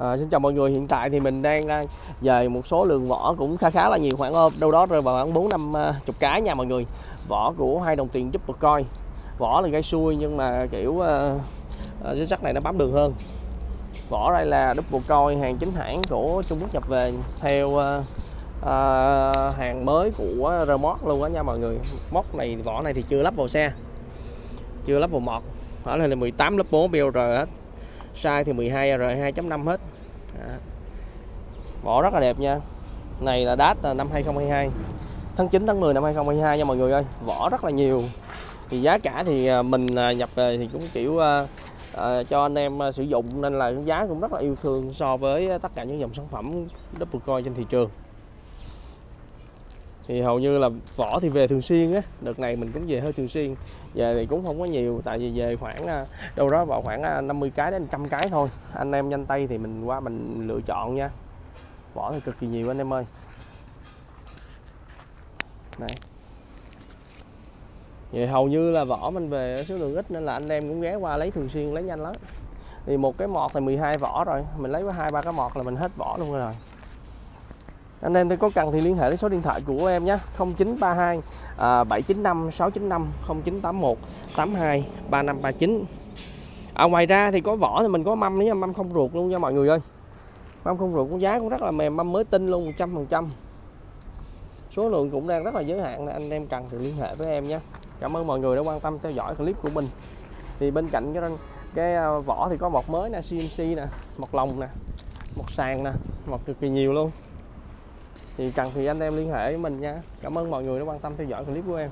À, xin chào mọi người, hiện tại thì mình đang à, về một số lượng vỏ cũng khá khá là nhiều khoảng ờ, đâu đó rơi vào khoảng 4 năm chục cái nha mọi người. Vỏ của hai đồng tiền giúp coi. Vỏ là gây xuôi nhưng mà kiểu uh, uh, sắt này nó bám đường hơn. Vỏ đây là double coi hàng chính hãng của Trung Quốc nhập về theo uh, uh, hàng mới của Remote luôn á nha mọi người. Móc này vỏ này thì chưa lắp vào xe. Chưa lắp vào mọt. Đó là 18 lớp 4 BR hết size thì 12 R 2.5 hết. Vỏ rất là đẹp nha. Này là đát năm 2022 tháng 9 tháng 10 năm 2022 nha mọi người ơi. Vỏ rất là nhiều. Thì giá cả thì à, mình à, nhập về thì cũng kiểu à, à cho anh em sử dụng nên là giá cũng rất là yêu thương so với tất cả những dòng sản phẩm double coin trên thị trường thì hầu như là vỏ thì về thường xuyên á. Đợt này mình cũng về hơi thường xuyên. Về thì cũng không có nhiều, tại vì về khoảng à, đâu đó vào khoảng à, 50 cái đến trăm cái thôi. Anh em nhanh tay thì mình qua mình lựa chọn nha. Vỏ thì cực kỳ nhiều anh em ơi. Này vậy hầu như là vỏ mình về số lượng ít nên là anh em cũng ghé qua lấy thường xuyên, lấy nhanh lắm. Thì một cái mọt thì 12 vỏ rồi. Mình lấy có hai ba cái mọt là mình hết vỏ luôn rồi anh em có cần thì liên hệ đến số điện thoại của em nhé. 0932 à, 795 695 0981 82 3539 à, ngoài ra thì có vỏ thì mình có mâm nữa mâm không ruột luôn nha mọi người ơi. Mâm không ruột cũng giá cũng rất là mềm mâm mới tinh luôn 100% số lượng cũng đang rất là giới hạn anh em cần thì liên hệ với em nhé. Cảm ơn mọi người đã quan tâm theo dõi clip của mình. Thì bên cạnh cái cái à, vỏ thì có một mới nè CNC nè một lồng nè một sàn nè một cực kỳ nhiều luôn thì cần thì anh em liên hệ với mình nha. Cảm ơn mọi người đã quan tâm theo dõi clip của em.